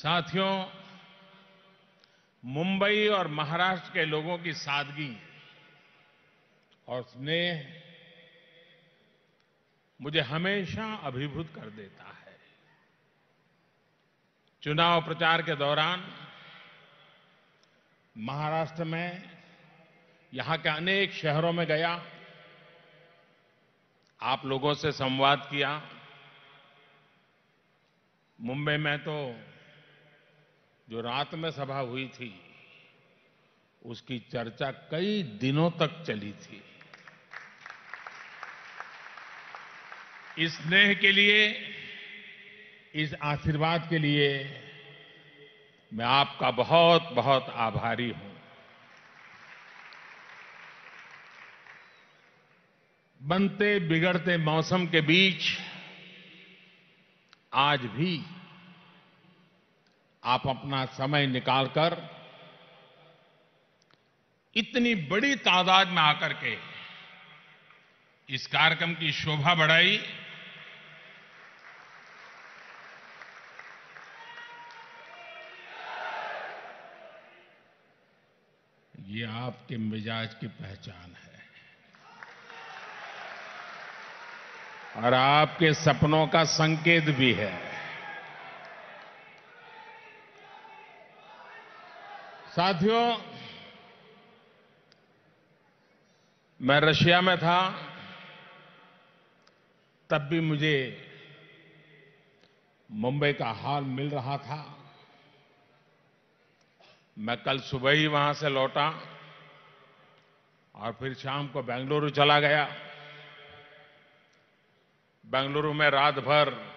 साथियों, मुंबई और महाराष्ट्र के लोगों की सादगी और स्नेह मुझे हमेशा अभिभूत कर देता है। चुनाव प्रचार के दौरान महाराष्ट्र में, यहाँ के अनेक शहरों में गया, आप लोगों से संवाद किया। मुंबई में तो जो रात में सभा हुई थी, उसकी चर्चा कई दिनों तक चली थी। इस स्नेह के लिए, इस आशीर्वाद के लिए मैं आपका बहुत बहुत आभारी हूँ। बनते बिगड़ते मौसम के बीच आज भी आप अपना समय निकालकर इतनी बड़ी तादाद में आकर के इस कार्यक्रम की शोभा बढ़ाई। ये आपके मिजाज की पहचान है। और आपके सपनों का संकेत भी है। साथियों, मैं रशिया में था, तब भी मुझे मुंबई का हाल मिल रहा था। मैं कल सुबह ही वहाँ से लौटा और फिर शाम को बेंगलुरु चला गया। बेंगलुरु में रात भर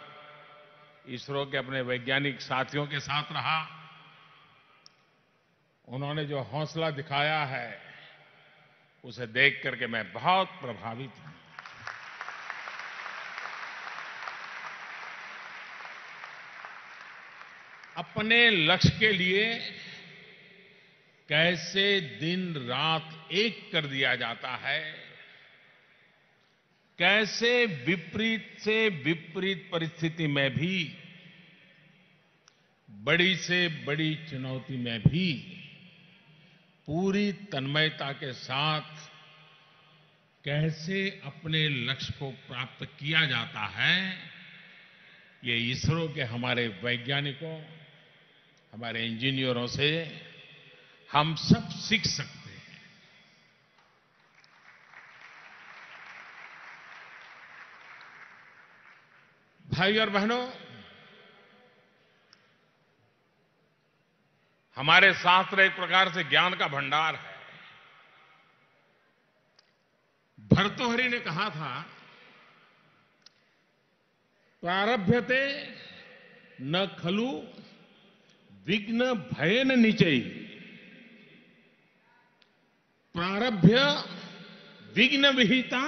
इसरो के अपने वैज्ञानिक साथियों के साथ रहा। उन्होंने जो हौसला दिखाया है, उसे देख करके मैं बहुत प्रभावित हूँ। अपने लक्ष्य के लिए कैसे दिन रात एक कर दिया जाता है, कैसे विपरीत से विपरीत परिस्थिति में भी, बड़ी से बड़ी चुनौती में भी पूरी तन्मयता के साथ कैसे अपने लक्ष्य को प्राप्त किया जाता है, ये इसरो के हमारे वैज्ञानिकों, हमारे इंजीनियरों से हम सब सीख सकते हैं। भाई और बहनों हमारे शास्त्र एक प्रकार से ज्ञान का भंडार है। भर्तृहरि ने कहा था, प्रारभ्यते न खलु, विघ्न भयन निचय प्रारभ्य विघ्न विहिता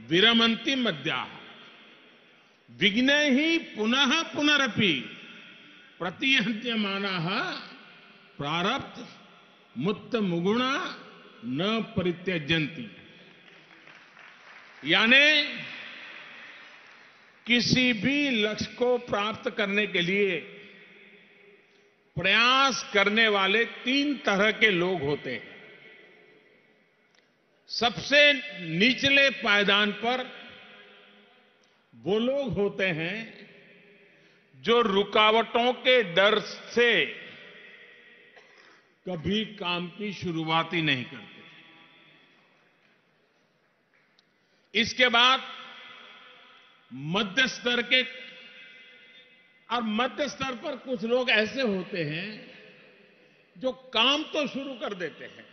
विरमंती मध्या विघ्न ही पुनः पुनरपि प्रतिहत्यमाना प्रारब्ध, मुक्त मुगुणा न परित्यजंती यानी किसी भी लक्ष्य को प्राप्त करने के लिए प्रयास करने वाले तीन तरह के लोग होते हैं। सबसे निचले पायदान पर वो लोग होते हैं जो रुकावटों के डर से कभी काम की शुरुआत ही नहीं करते इसके बाद मध्य स्तर के और मध्य स्तर पर कुछ लोग ऐसे होते हैं जो काम तो शुरू कर देते हैं,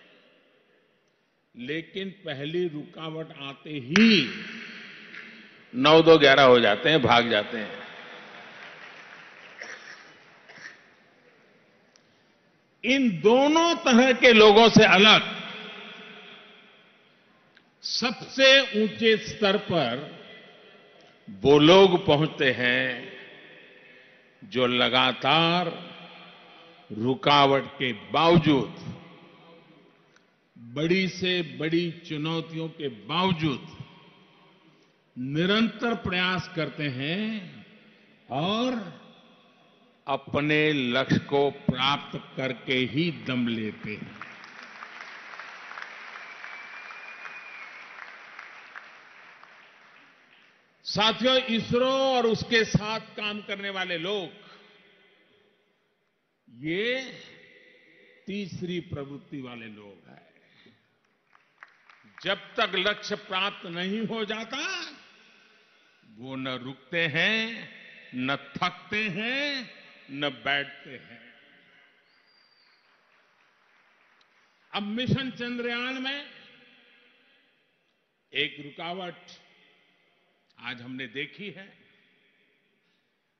लेकिन पहली रुकावट आते ही नौ दो ग्यारह हो जाते हैं, भाग जाते हैं। इन दोनों तरह के लोगों से अलग। सबसे ऊँचे स्तर पर वो लोग पहुँचते हैं जो लगातार रुकावट के बावजूद, बड़ी से बड़ी चुनौतियों के बावजूद निरंतर प्रयास करते हैं और अपने लक्ष्य को प्राप्त करके ही दम लेते हैं। साथियों, इसरो और उसके साथ काम करने वाले लोग, ये तीसरी प्रवृत्ति वाले लोग हैं। जब तक लक्ष्य प्राप्त नहीं हो जाता, वो न रुकते हैं, न थकते हैं न बैठते हैं। अब मिशन चंद्रयान में एक रुकावट आज हमने देखी है,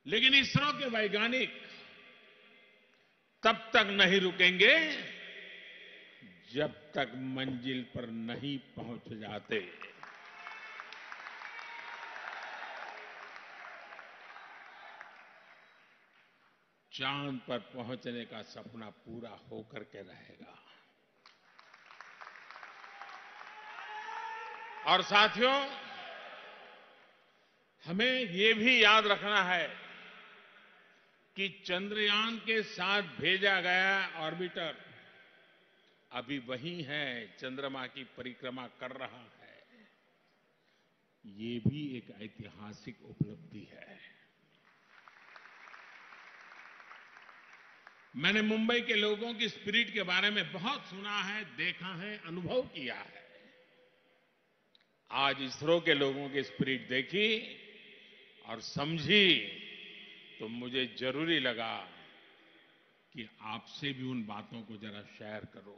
लेकिन इसरो के वैज्ञानिक तब तक नहीं रुकेंगे जब तक मंजिल पर नहीं पहुँच जाते। चाँद पर पहुँचने का सपना पूरा होकर के रहेगा। और साथियों, हमें ये भी याद रखना है कि चंद्रयान के साथ भेजा गया ऑर्बिटर अभी वही है, चंद्रमा की परिक्रमा कर रहा है। ये भी एक ऐतिहासिक उपलब्धि है। मैंने मुंबई के लोगों की स्पिरिट के बारे में बहुत सुना है, देखा है, अनुभव किया है। आज इसरो के लोगों की स्पिरिट देखी और समझी तो मुझे ज़रूरी लगा कि आपसे भी उन बातों को जरा शेयर करो।